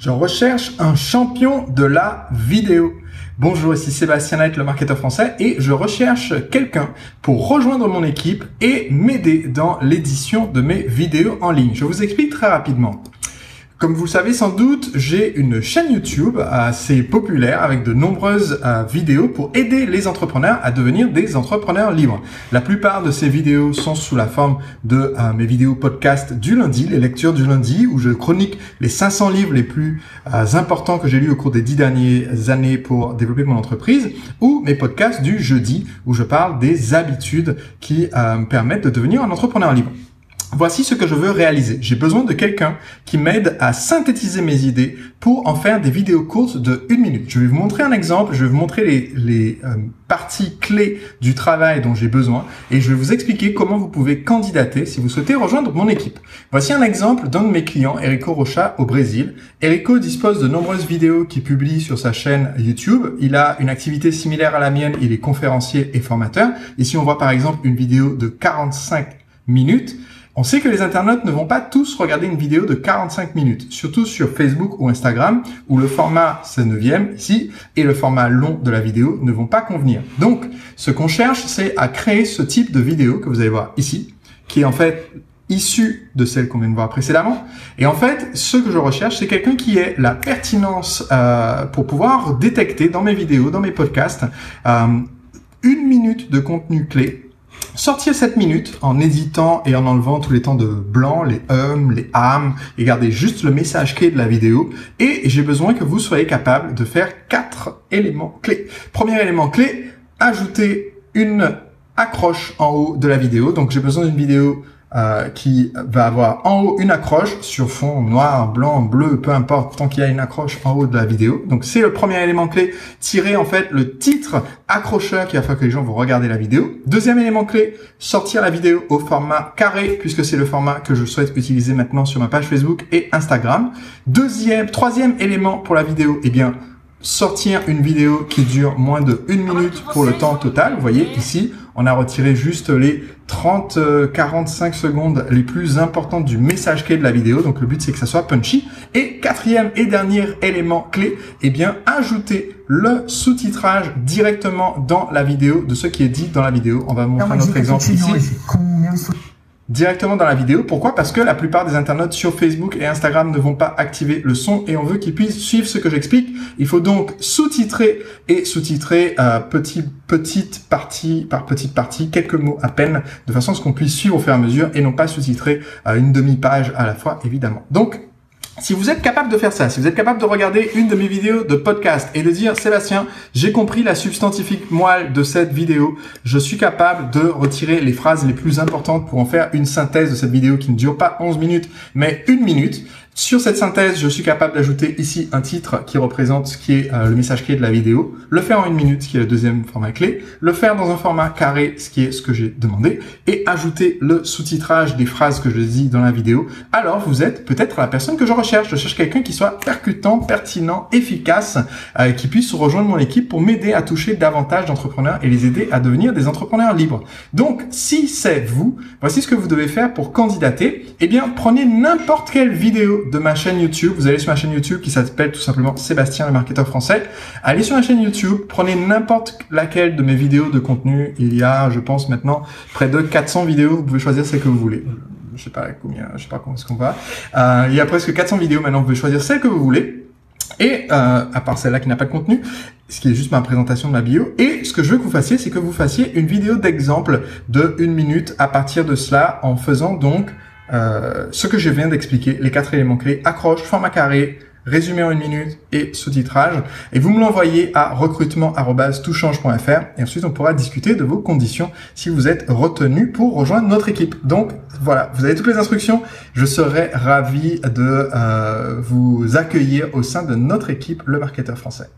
Je recherche un champion de la vidéo. Bonjour, ici Sébastien Knight, le marketeur français, et je recherche quelqu'un pour rejoindre mon équipe et m'aider dans l'édition de mes vidéos en ligne. Je vous explique très rapidement. Comme vous le savez sans doute, j'ai une chaîne YouTube assez populaire avec de nombreuses euh, vidéos pour aider les entrepreneurs à devenir des entrepreneurs libres. La plupart de ces vidéos sont sous la forme de euh, mes vidéos podcast du lundi, les lectures du lundi, où je chronique les 500 livres les plus euh, importants que j'ai lus au cours des dix dernières années pour développer mon entreprise, ou mes podcasts du jeudi, où je parle des habitudes qui me permettent de devenir un entrepreneur libre. Voici ce que je veux réaliser. J'ai besoin de quelqu'un qui m'aide à synthétiser mes idées pour en faire des vidéos courtes de une minute. Je vais vous montrer un exemple, je vais vous montrer les, euh, parties clés du travail dont j'ai besoin et je vais vous expliquer comment vous pouvez candidater si vous souhaitez rejoindre mon équipe. Voici un exemple d'un de mes clients, Erico Rocha, au Brésil. Erico dispose de nombreuses vidéos qu'il publie sur sa chaîne YouTube. Il a une activité similaire à la mienne, il est conférencier et formateur. Ici, on voit par exemple une vidéo de 45 minutes. On sait que les internautes ne vont pas tous regarder une vidéo de 45 minutes, surtout sur Facebook ou Instagram, où le format c'est 9 ici et le format long de la vidéo ne vont pas convenir. Donc, ce qu'on cherche, c'est à créer ce type de vidéo que vous allez voir ici, qui est en fait issu de celle qu'on vient de voir précédemment. Et en fait, ce que je recherche, c'est quelqu'un qui ait la pertinence euh, pour pouvoir détecter dans mes vidéos, dans mes podcasts, euh, une minute de contenu clé sortir cette minute en éditant et en enlevant tous les temps de blanc, les hum, les âmes, et garder juste le message clé de la vidéo. Et j'ai besoin que vous soyez capable de faire quatre éléments clés. Premier élément clé, ajouter une accroche en haut de la vidéo. Donc j'ai besoin d'une vidéo euh, qui va avoir en haut une accroche sur fond noir, blanc, bleu, peu importe, tant qu'il y a une accroche en haut de la vidéo. Donc c'est le premier élément clé, tirer en fait le titre accrocheur qui va faire que les gens vont regarder la vidéo. Deuxième élément clé, sortir la vidéo au format carré, puisque c'est le format que je souhaite utiliser maintenant sur ma page Facebook et Instagram. Deuxième, troisième élément pour la vidéo, eh bien, sortir une vidéo qui dure moins de une minute pour le temps total. Vous voyez ici, on a retiré juste les 30-45 secondes les plus importantes du message clé de la vidéo. Donc le but c'est que ça soit punchy. Et quatrième et dernier élément clé, eh bien ajouter le sous-titrage directement dans la vidéo de ce qui est dit dans la vidéo. On va montrer un autre exemple ici directement dans la vidéo. Pourquoi? Parce que la plupart des internautes sur Facebook et Instagram ne vont pas activer le son et on veut qu'ils puissent suivre ce que j'explique. Il faut donc sous-titrer et sous-titrer euh, petit, petite partie par petite partie, quelques mots à peine, de façon à ce qu'on puisse suivre au fur et à mesure et non pas sous-titrer euh, une demi-page à la fois, évidemment. Donc, si vous êtes capable de faire ça, si vous êtes capable de regarder une de mes vidéos de podcast et de dire Sébastien, j'ai compris la substantifique moelle de cette vidéo, je suis capable de retirer les phrases les plus importantes pour en faire une synthèse de cette vidéo qui ne dure pas 11 minutes mais une minute, sur cette synthèse, je suis capable d'ajouter ici un titre qui représente ce qui est euh, le message clé de la vidéo, le faire en une minute, ce qui est le deuxième format clé, le faire dans un format carré, ce qui est ce que j'ai demandé, et ajouter le sous-titrage des phrases que je dis dans la vidéo. Alors, vous êtes peut-être la personne que je recherche. Je cherche quelqu'un qui soit percutant, pertinent, efficace, euh, qui puisse rejoindre mon équipe pour m'aider à toucher davantage d'entrepreneurs et les aider à devenir des entrepreneurs libres. Donc, si c'est vous, voici ce que vous devez faire pour candidater. Eh bien, prenez n'importe quelle vidéo de ma chaîne YouTube. Vous allez sur ma chaîne YouTube qui s'appelle tout simplement Sébastien le marketeur français. Allez sur ma chaîne YouTube, prenez n'importe laquelle de mes vidéos de contenu. Il y a, je pense maintenant, près de 400 vidéos. Vous pouvez choisir celle que vous voulez. Je sais pas combien, je sais pas comment est-ce qu'on va. Euh, il y a presque 400 vidéos maintenant. Vous pouvez choisir celle que vous voulez. Et euh, à part celle-là qui n'a pas de contenu, ce qui est juste ma présentation de ma bio. Et ce que je veux que vous fassiez, c'est que vous fassiez une vidéo d'exemple de une minute à partir de cela, en faisant donc euh, ce que je viens d'expliquer, les quatre éléments clés, accroche, format carré, résumé en une minute et sous-titrage. Et vous me l'envoyez à recrutement.toutchange.fr et ensuite on pourra discuter de vos conditions si vous êtes retenu pour rejoindre notre équipe. Donc voilà, vous avez toutes les instructions. Je serai ravi de euh, vous accueillir au sein de notre équipe, le marketeur français.